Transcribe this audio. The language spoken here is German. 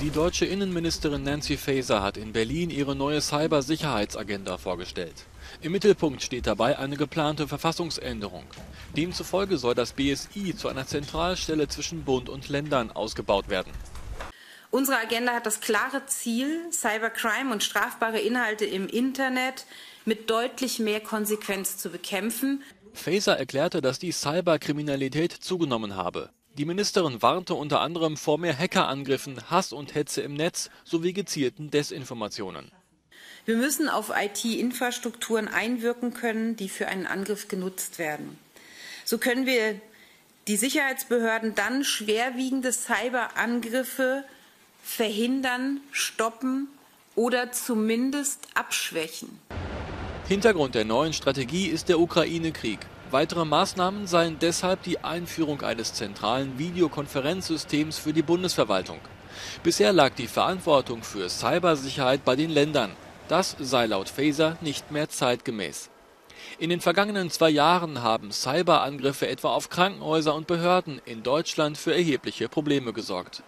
Die deutsche Innenministerin Nancy Faeser hat in Berlin ihre neue Cybersicherheitsagenda vorgestellt. Im Mittelpunkt steht dabei eine geplante Verfassungsänderung. Demzufolge soll das BSI zu einer Zentralstelle zwischen Bund und Ländern ausgebaut werden. Unsere Agenda hat das klare Ziel, Cybercrime und strafbare Inhalte im Internet mit deutlich mehr Konsequenz zu bekämpfen. Faeser erklärte, dass die Cyberkriminalität zugenommen habe. Die Ministerin warnte unter anderem vor mehr Hackerangriffen, Hass und Hetze im Netz sowie gezielten Desinformationen. Wir müssen auf IT-Infrastrukturen einwirken können, die für einen Angriff genutzt werden. So können wir die Sicherheitsbehörden dann schwerwiegende Cyberangriffe verhindern, stoppen oder zumindest abschwächen. Hintergrund der neuen Strategie ist der Ukraine-Krieg. Weitere Maßnahmen seien deshalb die Einführung eines zentralen Videokonferenzsystems für die Bundesverwaltung. Bisher lag die Verantwortung für Cybersicherheit bei den Ländern. Das sei laut Faeser nicht mehr zeitgemäß. In den vergangenen zwei Jahren haben Cyberangriffe etwa auf Krankenhäuser und Behörden in Deutschland für erhebliche Probleme gesorgt.